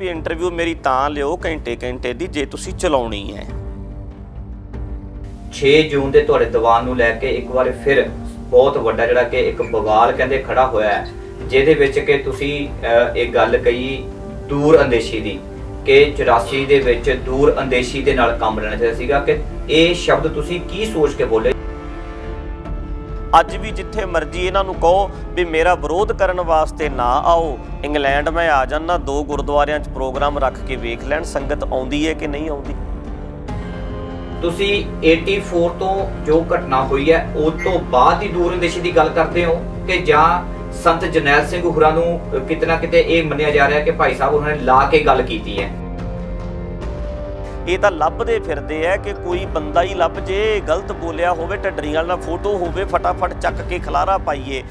ਵੀ interview ਮੇਰੀ ਤਾਂ ਲਿਓ ਘੰਟੇ ਘੰਟੇ ਦੀ ਜੇ ਤੁਸੀਂ ਚਲਾਉਣੀ ਹੈ। 6 ਜੂਨ ਦੇ ਤੁਹਾਡੇ ਦੀਵਾਨ ਨੂੰ ਲੈ ਕੇ ਇੱਕ ਵਾਰ ਫਿਰ ਬਹੁਤ ਵੱਡਾ ਜਿਹੜਾ ਕਿ ਇੱਕ ਬਵਾਲ ਕਹਿੰਦੇ ਖੜਾ ਹੋਇਆ ਹੈ ਜਿਹਦੇ ਵਿੱਚ ਕਿ ਤੁਸੀਂ ਅਹ, ਇਹ ਗੱਲ ਕਹੀ ਦੂਰ ਅੰਦੇਸ਼ੀ ਦੀ ਕਿ 84 ਦੇ ਵਿੱਚ ਦੂਰ ਅੰਦੇਸ਼ੀ ਦੇ ਨਾਲ ਕੰਮ ਲੈਣਾ ਚਾਹੀਦਾ ਸੀਗਾ ਕਿ ਇਹ ਸ਼ਬਦ ਤੁਸੀਂ ਕੀ ਸੋਚ ਕੇ ਬੋਲੇ? ਅੱਜ ਵੀ ਜਿੱਥੇ ਮਰਜ਼ੀ ਇਹਨਾਂ ਨੂੰ ਕਹੋ ਵੀ ਮੇਰਾ ਵਿਰੋਧ ਕਰਨ ਵਾਸਤੇ ਨਾ ਆਓ। ਇੰਗਲੈਂਡ ਮੈਂ ਆ ਜਾਣਾ ਦੋ ਗੁਰਦੁਆਰਿਆਂ 'ਚ ਪ੍ਰੋਗਰਾਮ ਰੱਖ ਕੇ ਵੇਖ ਲੈਣ ਸੰਗਤ ਆਉਂਦੀ ਹੈ ਕਿ ਨਹੀਂ ਆਉਂਦੀ? ਤੁਸੀਂ 84 ਤੋਂ ਜੋ ਘਟਨਾ ਹੋਈ ਹੈ ਉਸ ਤੋਂ ਬਾਅਦ ਹੀ ਦੂਰ ਅੰਦੇਸ਼ੀ ਦੀ ਗੱਲ ਕਰਦੇ ਹੋ ਕਿ ਜਾਂ ਸੰਤ ਜਰਨੈਲ ਸਿੰਘ ਹੁਰਾਂ ਨੂੰ ਅਹ, ਕਿਤੇ ਨਾ ਕਿਤੇ ਇਹ ਮੰਨਿਆ ਜਾ ਰਿਹਾ ਕਿ ਭਾਈ ਸਾਹਿਬ ਉਹਨਾਂ ਨੇ ਲਾ ਕੇ ਗੱਲ ਕੀਤੀ ਹੈ? ਇਹ ਤਾਂ ਲੱਭਦੇ ਫਿਰਦੇ ਆ ਕਿ ਕੋਈ ਬੰਦਾ ਹੀ ਲੱਭ ਜੇ, ਗਲਤ ਬੋਲਿਆ ਹੋਵੇ ਢੱਡਰੀ ਵਾਲਾ ਫੋਟੋ ਹੋਵੇ, ਫਟਾਫਟ ਚੱਕ ਕੇ ਖਲਾਰਾ ਪਾਈਏ।